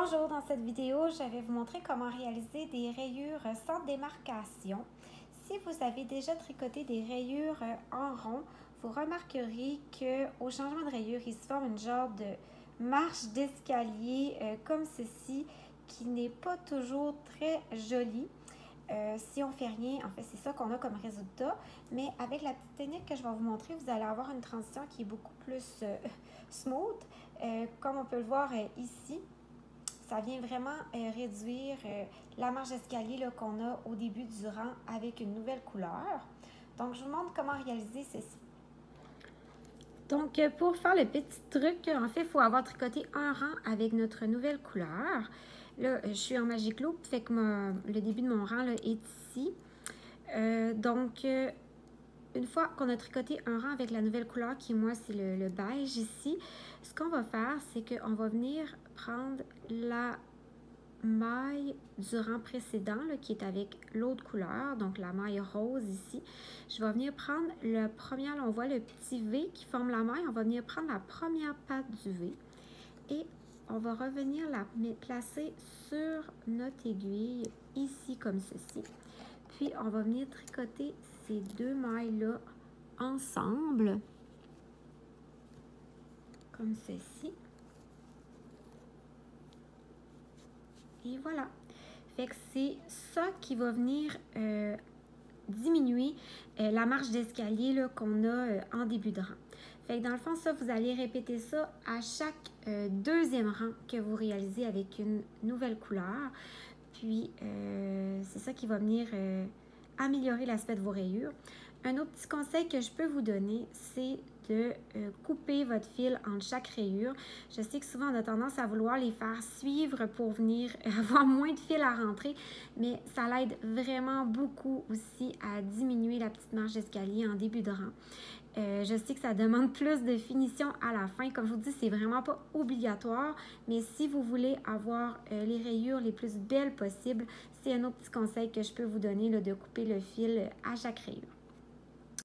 Bonjour, dans cette vidéo, je vais vous montrer comment réaliser des rayures sans démarcation. Si vous avez déjà tricoté des rayures en rond, vous remarquerez qu'au changement de rayure, il se forme une genre de marche d'escalier euh, comme ceci qui n'est pas toujours très jolie. Euh, si on fait rien, en fait, c'est ça qu'on a comme résultat. Mais avec la petite technique que je vais vous montrer, vous allez avoir une transition qui est beaucoup plus euh, smooth. comme on peut le voir ici, ça vient vraiment euh, réduire euh, la marge d'escalier qu'on a au début du rang avec une nouvelle couleur. Donc, je vous montre comment réaliser ceci. Donc, euh, pour faire le petit truc, en fait, il faut avoir tricoté un rang avec notre nouvelle couleur. Là, je suis en Magic Loop, fait que le début de mon rang là, est ici. donc, une fois qu'on a tricoté un rang avec la nouvelle couleur, qui moi c'est le, beige ici, ce qu'on va faire, c'est qu'on va venir prendre la maille du rang précédent, qui est avec l'autre couleur, donc la maille rose ici. Je vais venir prendre le premier, on voit le petit V qui forme la maille, on va venir prendre la première patte du V et on va revenir la placer sur notre aiguille ici comme ceci. Puis on va venir tricoter ces deux mailles-là ensemble, comme ceci. Et voilà. Fait que c'est ça qui va venir euh, diminuer euh, la marche d'escalier qu'on a euh, en début de rang. Fait que dans le fond, ça, vous allez répéter ça à chaque deuxième rang que vous réalisez avec une nouvelle couleur. Puis, c'est ça qui va venir améliorer l'aspect de vos rayures. Un autre petit conseil que je peux vous donner, c'est de euh, couper votre fil entre chaque rayure. Je sais que souvent on a tendance à vouloir les faire suivre pour venir avoir moins de fil à rentrer, mais ça l'aide vraiment beaucoup aussi à diminuer la petite marge d'escalier en début de rang. Euh, je sais que ça demande plus de finition à la fin. Comme je vous dis, c'est vraiment pas obligatoire, mais si vous voulez avoir euh, les rayures les plus belles possibles, c'est un autre petit conseil que je peux vous donner de couper le fil à chaque rayure.